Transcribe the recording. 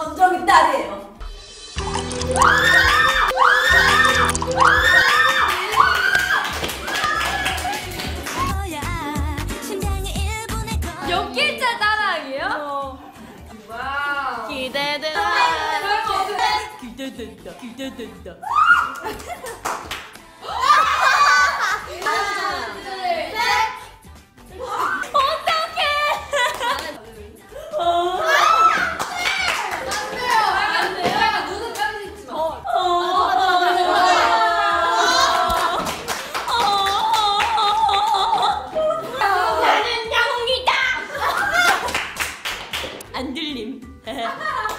전정이 딸이에요. 따라하기요? 와우. 기대된다. 것 같아. 기대된다. 기대된다. 안 들림.